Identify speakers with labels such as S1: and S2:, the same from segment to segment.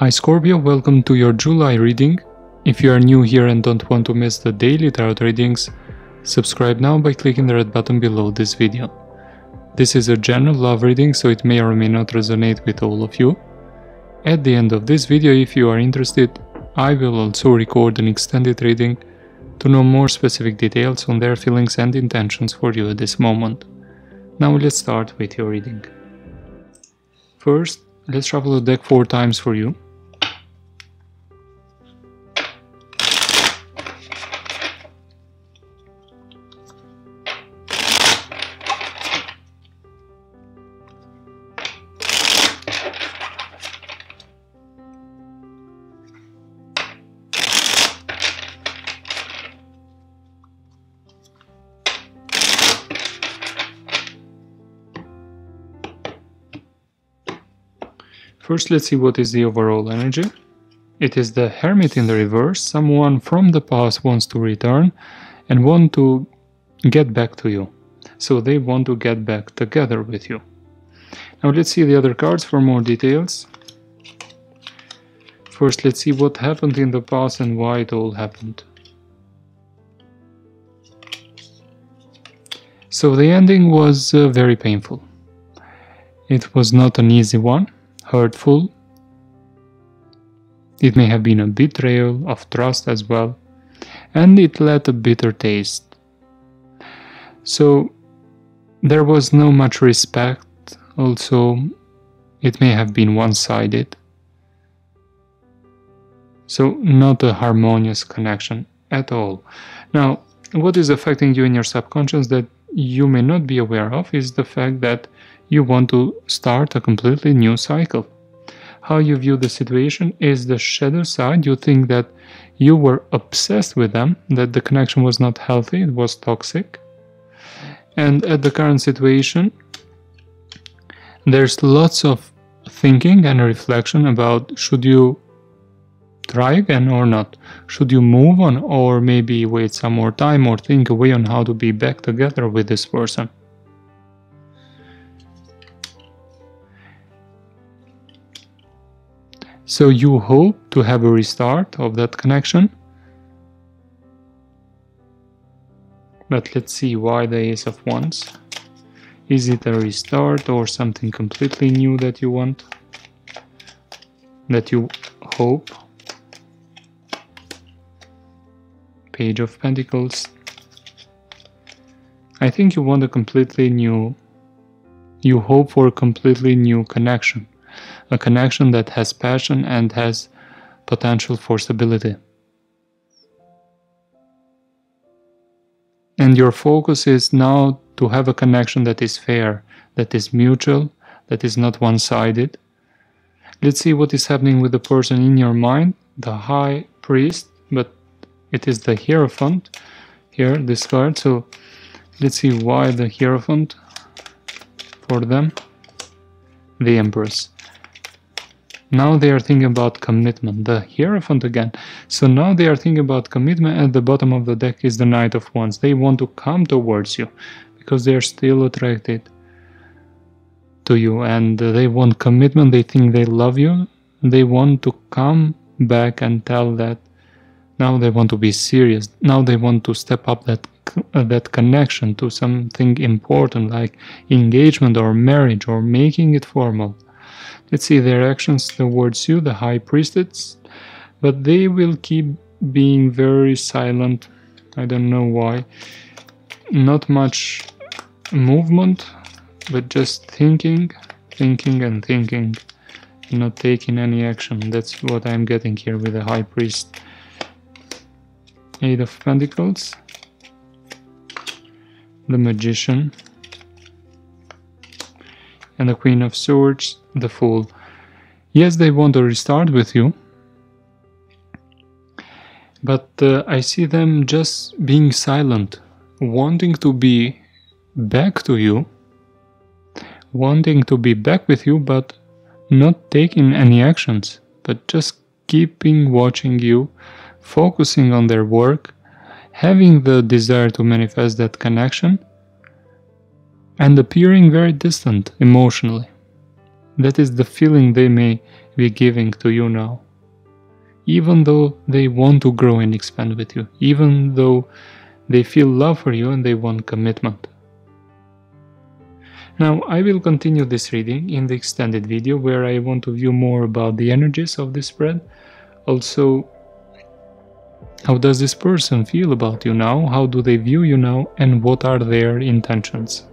S1: Hi Scorpio, welcome to your July reading. If you are new here and don't want to miss the daily tarot readings, subscribe now by clicking the red button below this video. This is a general love reading so it may or may not resonate with all of you. At the end of this video, if you are interested, I will also record an extended reading to know more specific details on their feelings and intentions for you at this moment. Now let's start with your reading. First, let's shuffle the deck four times for you. First, let's see what is the overall energy. It is the Hermit in the reverse. Someone from the past wants to return and want to get back to you. So they want to get back together with you. Now let's see the other cards for more details. First, let's see what happened in the past and why it all happened. So the ending was uh, very painful. It was not an easy one hurtful. It may have been a betrayal of trust as well, and it left a bitter taste. So there was no much respect, also, it may have been one sided. So, not a harmonious connection at all. Now, what is affecting you in your subconscious that you may not be aware of is the fact that you want to start a completely new cycle. How you view the situation is the shadow side. You think that you were obsessed with them, that the connection was not healthy, it was toxic. And at the current situation, there's lots of thinking and reflection about should you try again or not? Should you move on or maybe wait some more time or think a way on how to be back together with this person? So you hope to have a restart of that connection. But let's see why the Ace of Wands. Is it a restart or something completely new that you want? That you hope? Page of Pentacles. I think you want a completely new... You hope for a completely new connection a connection that has passion and has potential for stability. And your focus is now to have a connection that is fair, that is mutual, that is not one sided. Let's see what is happening with the person in your mind, the high priest, but it is the Hierophant here, this card. So let's see why the Hierophant for them, the Empress. Now they are thinking about commitment, the Hierophant again. So now they are thinking about commitment. At the bottom of the deck is the Knight of Wands. They want to come towards you because they are still attracted to you and they want commitment. They think they love you. They want to come back and tell that now they want to be serious. Now they want to step up that Uh, that connection to something important like engagement or marriage or making it formal. Let's see their actions towards you, the high priestess, but they will keep being very silent. I don't know why. Not much movement, but just thinking, thinking, and thinking, not taking any action. That's what I'm getting here with the high priest. Eight of Pentacles, the Magician, and the Queen of Swords, the Fool. Yes, they want to restart with you, but uh, I see them just being silent, wanting to be back to you, wanting to be back with you, but not taking any actions, but just keeping watching you, focusing on their work, having the desire to manifest that connection, and appearing very distant emotionally. That is the feeling they may be giving to you now. Even though they want to grow and expand with you, even though they feel love for you and they want commitment. Now I will continue this reading in the extended video where I want to view more about the energies of this spread. Also, how does this person feel about you now? How do they view you now? And what are their intentions?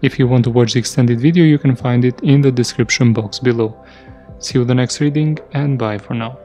S1: If you want to watch the extended video, you can find it in the description box below. See you the next reading and bye for now.